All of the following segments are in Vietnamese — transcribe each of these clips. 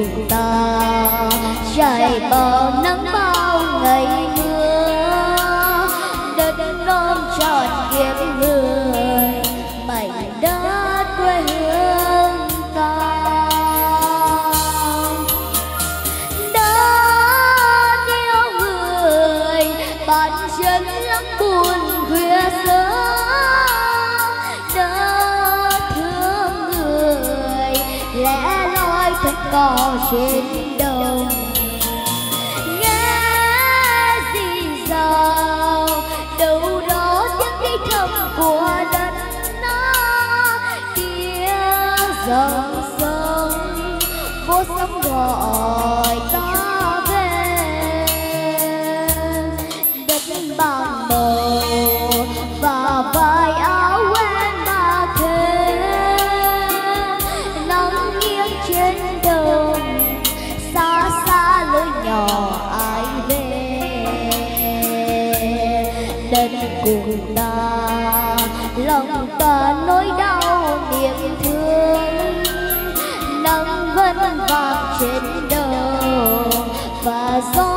cùng ta. Rời bao nắng bao ngày mưa đất non tròn kiếp có trên đầu. Nghe gì sao đâu đó tiếng đi trong của đất nó kia dòng sông vô sóng gọi đà. Lòng ta nỗi đau niềm thương nắng vẫn vàng trên đầu. Và gió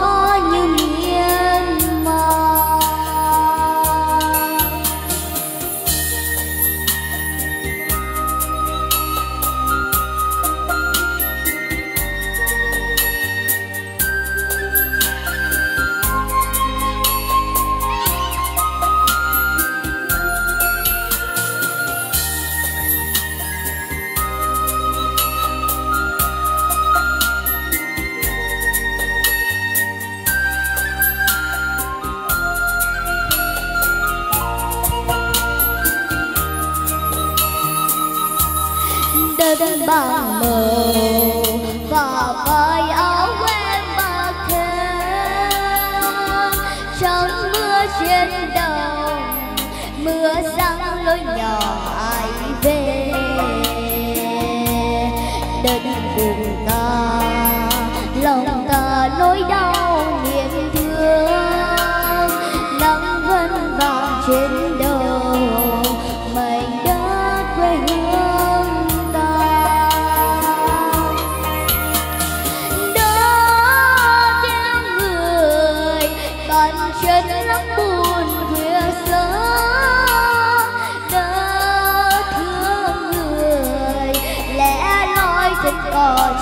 đến bằng màu và vai áo quen bạc thêm trong mưa trên đồng, mưa giăng lối nhỏ ai về. Đất vùng ta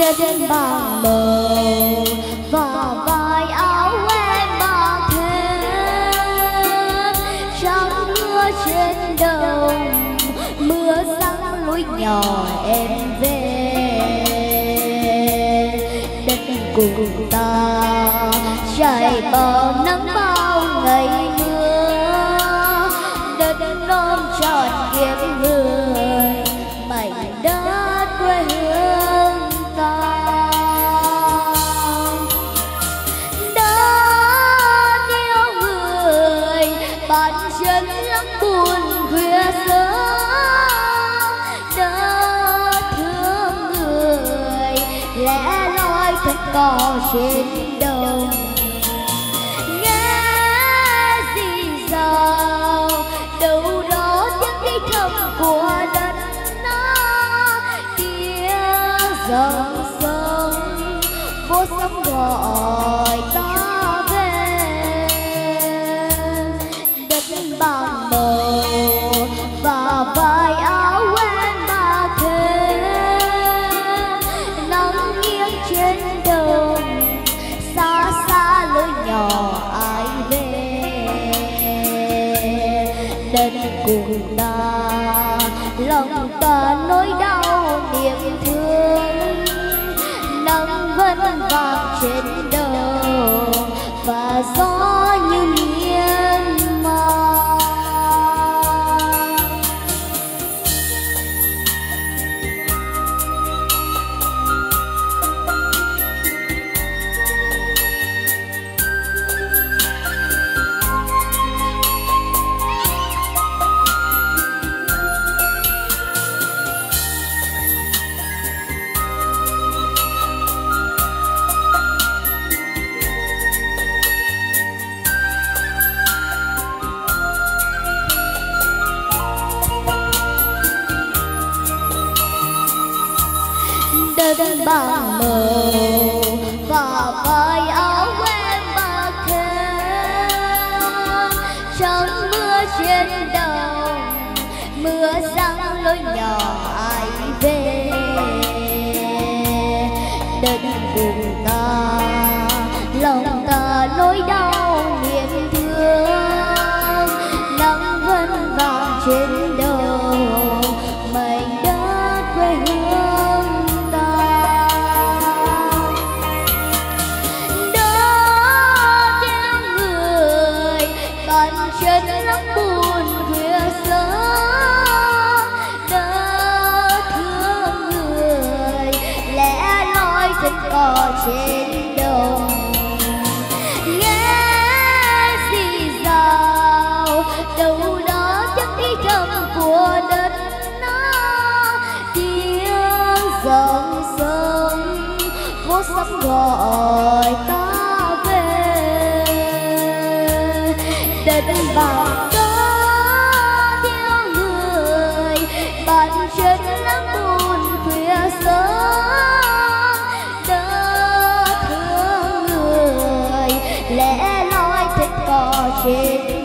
đến bằng mờ và vai áo em mang thêm. Trong mưa trên đồng, mưa răng lối nhỏ em về. Đất cùng ta chạy bao nắng bao ngày có trên đầu. Nghe gì sao đâu đó tiếng đi thầm của đất nó. Kia dòng sông vô sóng gọi bằng mờ và vơi áo em bạc thêm trong mưa trên đồng, mưa răng lối nhỏ. vẫn có trên đồng nghe xì rào đâu đó chắc đi trầm của đất nó tiếng dòng sông vô sắp gọi ta về đất bằng kid.